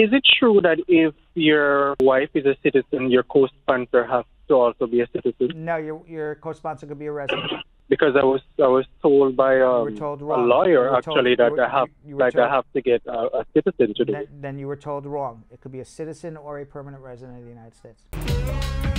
Is it true that if your wife is a citizen, your co-sponsor has to also be a citizen? No, your your co-sponsor could be a resident. Because I was I was told by um, told a lawyer told- actually that were- I have you- you like I have to get a, a citizen to do it. then you were told wrong. It could be a citizen or a permanent resident of the United States.